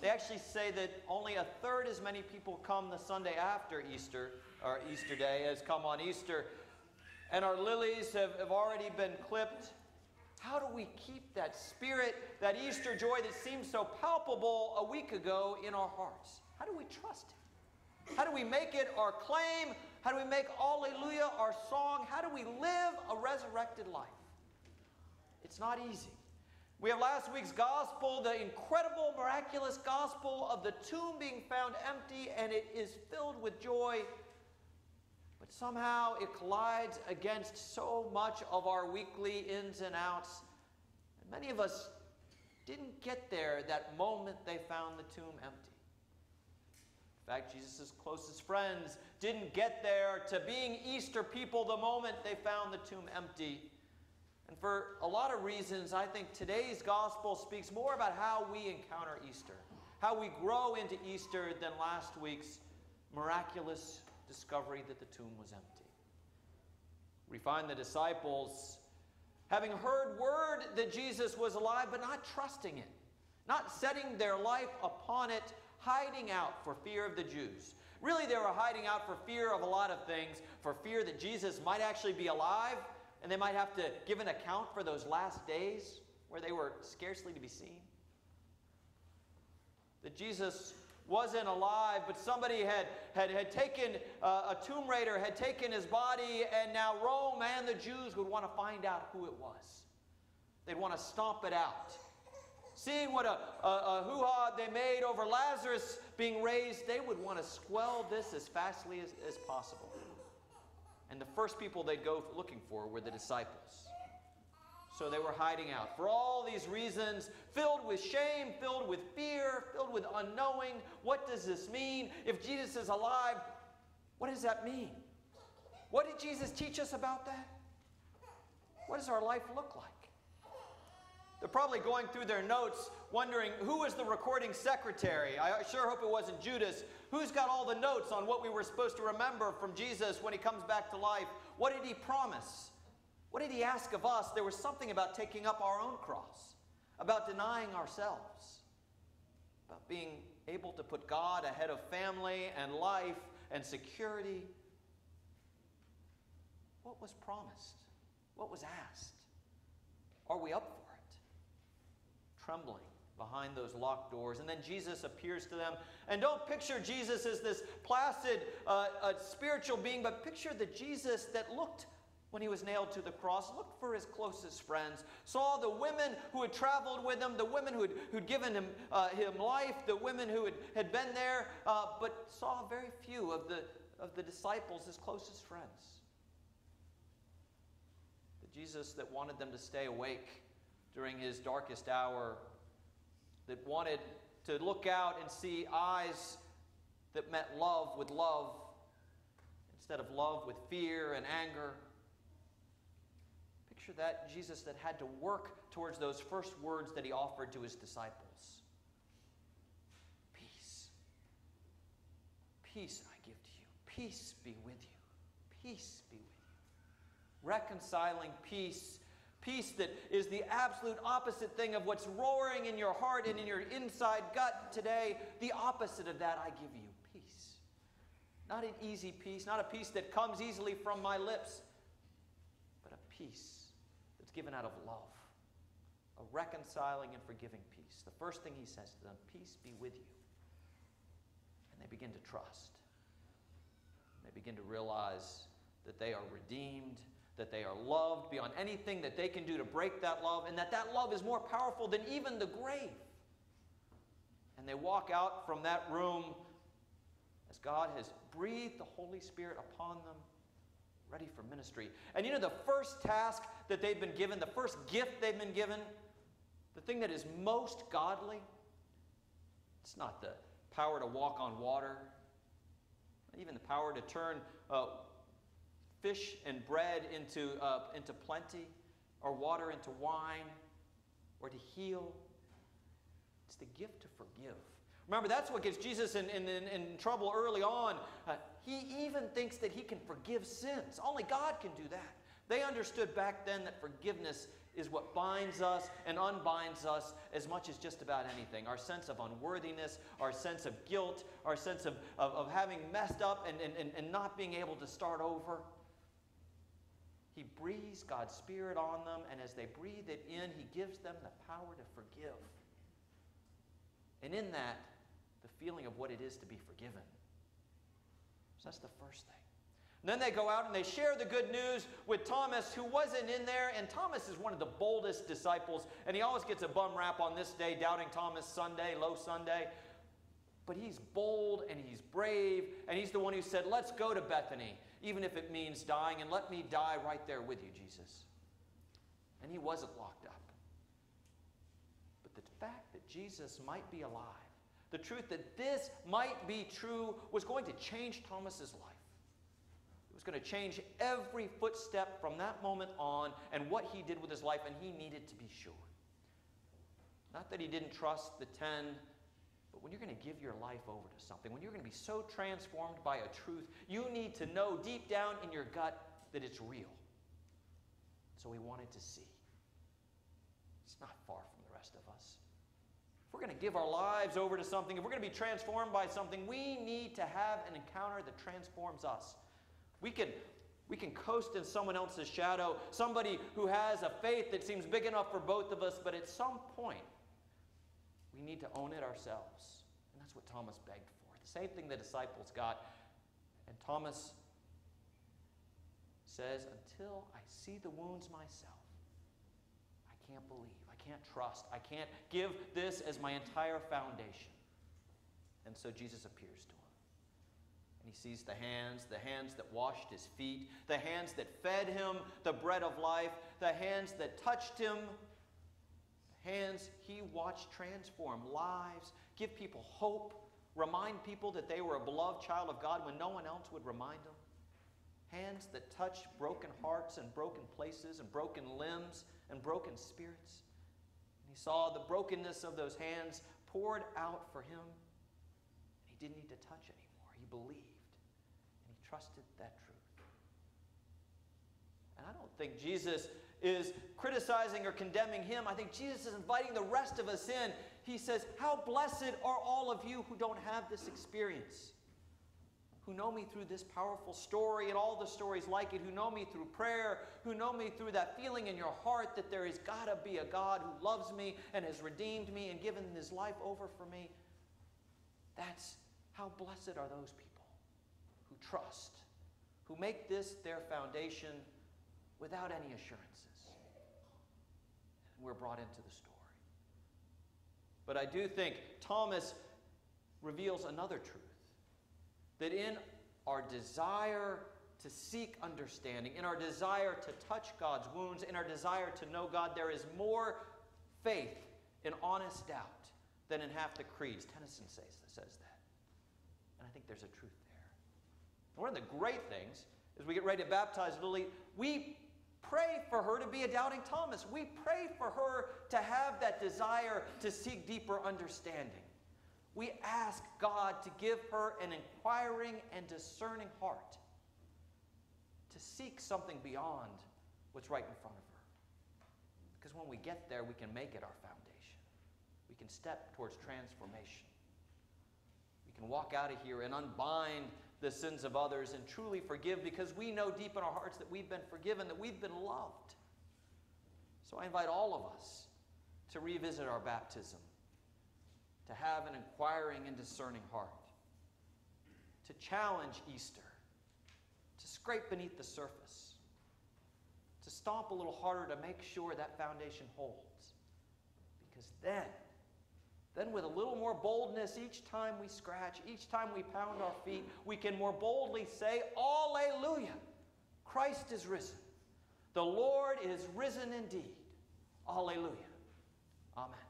they actually say that only a third as many people come the Sunday after Easter, or Easter Day, as come on Easter. And our lilies have, have already been clipped. How do we keep that spirit, that Easter joy that seemed so palpable a week ago in our hearts? How do we trust it? How do we make it our claim? How do we make Alleluia our song? How do we live a resurrected life? It's not easy. We have last week's gospel, the incredible, miraculous gospel of the tomb being found empty, and it is filled with joy. But somehow it collides against so much of our weekly ins and outs. And many of us didn't get there that moment they found the tomb empty. In fact, Jesus' closest friends didn't get there to being Easter people the moment they found the tomb empty. And for a lot of reasons, I think today's gospel speaks more about how we encounter Easter, how we grow into Easter than last week's miraculous discovery that the tomb was empty. We find the disciples having heard word that Jesus was alive, but not trusting it, not setting their life upon it, hiding out for fear of the Jews. Really, they were hiding out for fear of a lot of things, for fear that Jesus might actually be alive and they might have to give an account for those last days where they were scarcely to be seen. That Jesus wasn't alive, but somebody had, had, had taken, uh, a tomb raider had taken his body, and now Rome and the Jews would want to find out who it was. They'd want to stomp it out. Seeing what a, a, a hoo ha they made over Lazarus being raised, they would want to squell this as fastly as, as possible. And the first people they'd go looking for were the disciples. So they were hiding out. For all these reasons, filled with shame, filled with fear, filled with unknowing. What does this mean? If Jesus is alive, what does that mean? What did Jesus teach us about that? What does our life look like? They're probably going through their notes wondering who was the recording secretary. I sure hope it wasn't Judas. Who's got all the notes on what we were supposed to remember from Jesus when he comes back to life? What did he promise? What did he ask of us? There was something about taking up our own cross, about denying ourselves, about being able to put God ahead of family and life and security. What was promised? What was asked? Are we up for? Trembling behind those locked doors. And then Jesus appears to them. And don't picture Jesus as this placid uh, spiritual being, but picture the Jesus that looked when he was nailed to the cross, looked for his closest friends, saw the women who had traveled with him, the women who had who'd given him, uh, him life, the women who had, had been there, uh, but saw very few of the, of the disciples, his closest friends. The Jesus that wanted them to stay awake during his darkest hour, that wanted to look out and see eyes that met love with love instead of love with fear and anger. Picture that Jesus that had to work towards those first words that he offered to his disciples Peace. Peace I give to you. Peace be with you. Peace be with you. Reconciling peace Peace that is the absolute opposite thing of what's roaring in your heart and in your inside gut today. The opposite of that, I give you peace. Not an easy peace, not a peace that comes easily from my lips, but a peace that's given out of love, a reconciling and forgiving peace. The first thing he says to them, Peace be with you. And they begin to trust. They begin to realize that they are redeemed that they are loved beyond anything that they can do to break that love, and that that love is more powerful than even the grave. And they walk out from that room as God has breathed the Holy Spirit upon them, ready for ministry. And you know, the first task that they've been given, the first gift they've been given, the thing that is most godly, it's not the power to walk on water, not even the power to turn uh, fish and bread into, uh, into plenty, or water into wine, or to heal. It's the gift to forgive. Remember, that's what gets Jesus in, in, in trouble early on. Uh, he even thinks that he can forgive sins. Only God can do that. They understood back then that forgiveness is what binds us and unbinds us as much as just about anything. Our sense of unworthiness, our sense of guilt, our sense of, of, of having messed up and, and, and not being able to start over. He breathes God's Spirit on them, and as they breathe it in, He gives them the power to forgive. And in that, the feeling of what it is to be forgiven. So that's the first thing. Then they go out and they share the good news with Thomas, who wasn't in there. And Thomas is one of the boldest disciples. And he always gets a bum rap on this day, Doubting Thomas Sunday, Low Sunday. But he's bold and he's brave. And he's the one who said, Let's go to Bethany even if it means dying, and let me die right there with you, Jesus. And he wasn't locked up. But the fact that Jesus might be alive, the truth that this might be true, was going to change Thomas's life. It was going to change every footstep from that moment on and what he did with his life, and he needed to be sure. Not that he didn't trust the ten but when you're going to give your life over to something, when you're going to be so transformed by a truth, you need to know deep down in your gut that it's real. So we wanted to see. It's not far from the rest of us. If we're going to give our lives over to something, if we're going to be transformed by something, we need to have an encounter that transforms us. We can, we can coast in someone else's shadow, somebody who has a faith that seems big enough for both of us, but at some point, we need to own it ourselves. And that's what Thomas begged for. The same thing the disciples got. And Thomas says, Until I see the wounds myself, I can't believe, I can't trust, I can't give this as my entire foundation. And so Jesus appears to him. And he sees the hands, the hands that washed his feet, the hands that fed him the bread of life, the hands that touched him hands he watched transform lives, give people hope, remind people that they were a beloved child of God when no one else would remind them. Hands that touched broken hearts and broken places and broken limbs and broken spirits. And he saw the brokenness of those hands poured out for him. And he didn't need to touch anymore. He believed and he trusted that truth. And I don't think Jesus is criticizing or condemning him. I think Jesus is inviting the rest of us in. He says, How blessed are all of you who don't have this experience, who know me through this powerful story and all the stories like it, who know me through prayer, who know me through that feeling in your heart that there has got to be a God who loves me and has redeemed me and given his life over for me. That's how blessed are those people who trust, who make this their foundation without any assurances. And we're brought into the story. But I do think Thomas reveals another truth that in our desire to seek understanding, in our desire to touch God's wounds, in our desire to know God, there is more faith in honest doubt than in half the creeds. Tennyson says, says that. And I think there's a truth there. One of the great things is we get ready to baptize Lily, we pray for her to be a doubting Thomas. We pray for her to have that desire to seek deeper understanding. We ask God to give her an inquiring and discerning heart to seek something beyond what's right in front of her. Because when we get there, we can make it our foundation. We can step towards transformation. We can walk out of here and unbind the sins of others and truly forgive because we know deep in our hearts that we've been forgiven, that we've been loved. So I invite all of us to revisit our baptism, to have an inquiring and discerning heart, to challenge Easter, to scrape beneath the surface, to stomp a little harder to make sure that foundation holds. Because then, then, with a little more boldness, each time we scratch, each time we pound our feet, we can more boldly say, Alleluia! Christ is risen. The Lord is risen indeed. Alleluia. Amen.